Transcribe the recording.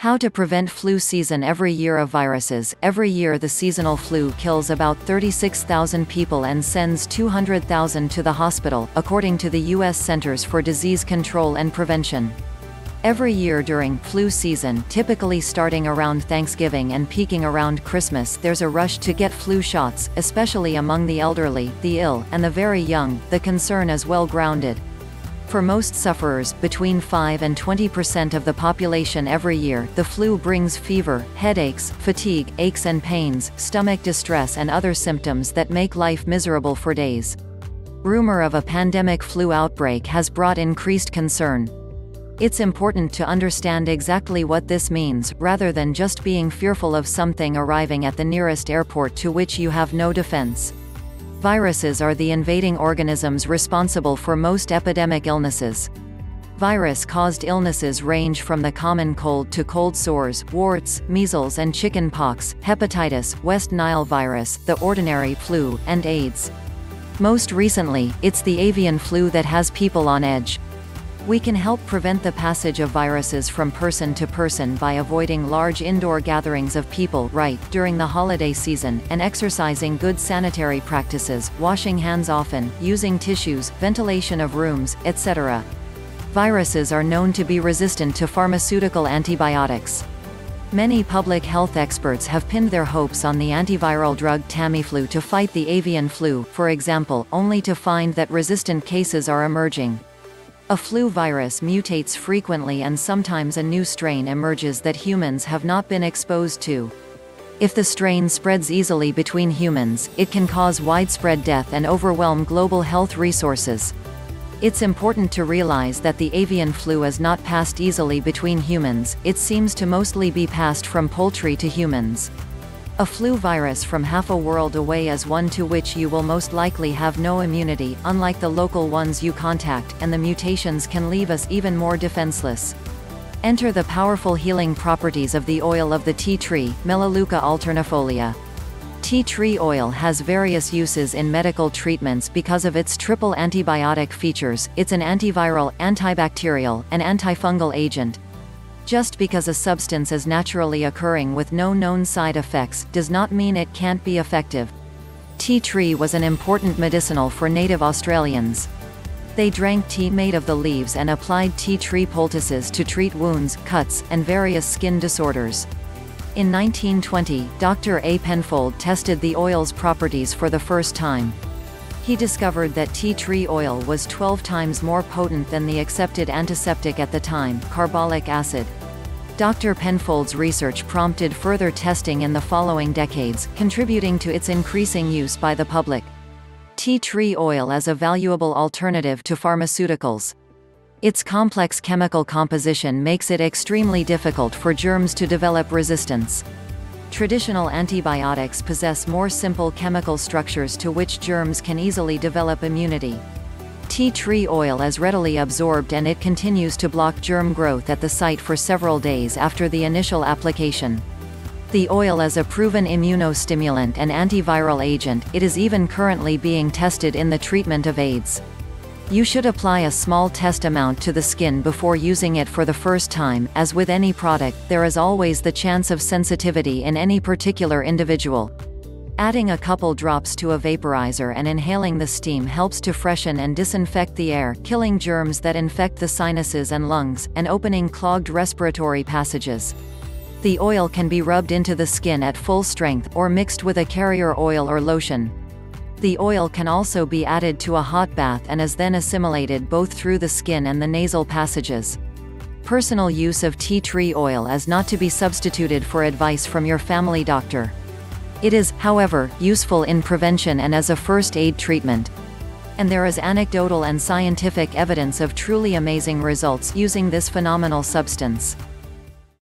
How to prevent flu season every year of viruses. Every year the seasonal flu kills about 36,000 people and sends 200,000 to the hospital, according to the U.S. Centers for Disease Control and Prevention. Every year during flu season, typically starting around Thanksgiving and peaking around Christmas, there's a rush to get flu shots, especially among the elderly, the ill, and the very young. The concern is well grounded. For most sufferers, between 5 and 20% of the population every year, the flu brings fever, headaches, fatigue, aches and pains, stomach distress and other symptoms that make life miserable for days. Rumor of a pandemic flu outbreak has brought increased concern. It's important to understand exactly what this means, rather than just being fearful of something arriving at the nearest airport to which you have no defense. Viruses are the invading organisms responsible for most epidemic illnesses. Virus-caused illnesses range from the common cold to cold sores, warts, measles and chicken pox, hepatitis, West Nile virus, the ordinary flu, and AIDS. Most recently, it's the avian flu that has people on edge. We can help prevent the passage of viruses from person to person by avoiding large indoor gatherings of people right during the holiday season, and exercising good sanitary practices, washing hands often, using tissues, ventilation of rooms, etc. Viruses are known to be resistant to pharmaceutical antibiotics. Many public health experts have pinned their hopes on the antiviral drug Tamiflu to fight the avian flu, for example, only to find that resistant cases are emerging. A flu virus mutates frequently and sometimes a new strain emerges that humans have not been exposed to. If the strain spreads easily between humans, it can cause widespread death and overwhelm global health resources. It's important to realize that the avian flu is not passed easily between humans, it seems to mostly be passed from poultry to humans. A flu virus from half a world away is one to which you will most likely have no immunity, unlike the local ones you contact, and the mutations can leave us even more defenseless. Enter the powerful healing properties of the oil of the tea tree, Melaleuca alternifolia. Tea tree oil has various uses in medical treatments because of its triple antibiotic features, it's an antiviral, antibacterial, and antifungal agent, just because a substance is naturally occurring with no known side effects, does not mean it can't be effective. Tea tree was an important medicinal for native Australians. They drank tea made of the leaves and applied tea tree poultices to treat wounds, cuts, and various skin disorders. In 1920, Dr. A. Penfold tested the oil's properties for the first time. He discovered that tea tree oil was 12 times more potent than the accepted antiseptic at the time, carbolic acid. Dr. Penfold's research prompted further testing in the following decades, contributing to its increasing use by the public. Tea tree oil is a valuable alternative to pharmaceuticals. Its complex chemical composition makes it extremely difficult for germs to develop resistance. Traditional antibiotics possess more simple chemical structures to which germs can easily develop immunity. Tea tree oil is readily absorbed and it continues to block germ growth at the site for several days after the initial application. The oil is a proven immunostimulant and antiviral agent, it is even currently being tested in the treatment of AIDS. You should apply a small test amount to the skin before using it for the first time. As with any product, there is always the chance of sensitivity in any particular individual. Adding a couple drops to a vaporizer and inhaling the steam helps to freshen and disinfect the air, killing germs that infect the sinuses and lungs, and opening clogged respiratory passages. The oil can be rubbed into the skin at full strength, or mixed with a carrier oil or lotion. The oil can also be added to a hot bath and is then assimilated both through the skin and the nasal passages. Personal use of tea tree oil is not to be substituted for advice from your family doctor. It is, however, useful in prevention and as a first aid treatment. And there is anecdotal and scientific evidence of truly amazing results using this phenomenal substance.